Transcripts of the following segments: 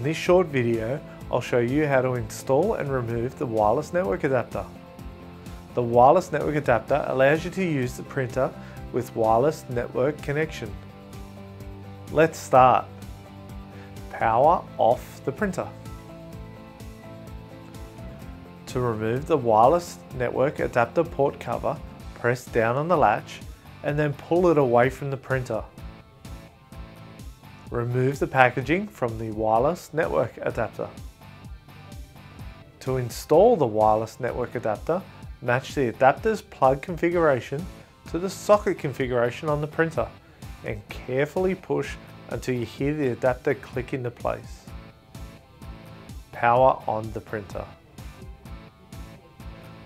In this short video, I'll show you how to install and remove the wireless network adapter. The wireless network adapter allows you to use the printer with wireless network connection. Let's start. Power off the printer. To remove the wireless network adapter port cover, press down on the latch and then pull it away from the printer. Remove the packaging from the wireless network adapter. To install the wireless network adapter, match the adapter's plug configuration to the socket configuration on the printer and carefully push until you hear the adapter click into place. Power on the printer.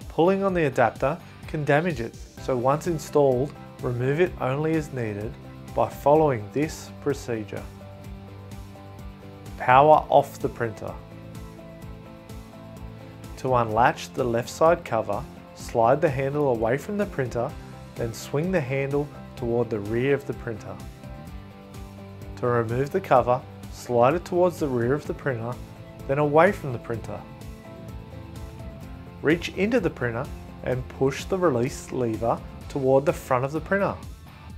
Pulling on the adapter can damage it, so once installed, remove it only as needed by following this procedure. Power off the printer. To unlatch the left side cover, slide the handle away from the printer, then swing the handle toward the rear of the printer. To remove the cover, slide it towards the rear of the printer, then away from the printer. Reach into the printer and push the release lever toward the front of the printer.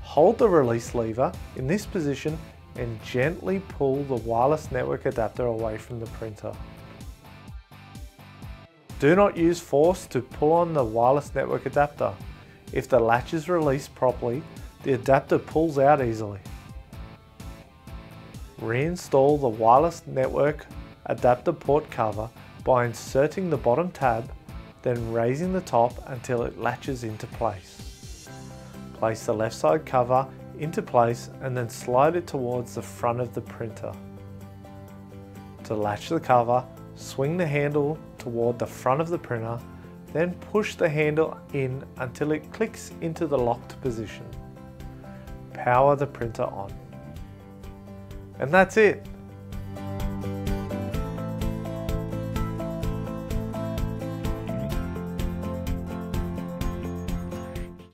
Hold the release lever in this position and gently pull the wireless network adapter away from the printer. Do not use force to pull on the wireless network adapter. If the latch is released properly, the adapter pulls out easily. Reinstall the wireless network adapter port cover by inserting the bottom tab, then raising the top until it latches into place. Place the left side cover into place and then slide it towards the front of the printer. To latch the cover, swing the handle toward the front of the printer, then push the handle in until it clicks into the locked position. Power the printer on. And that's it.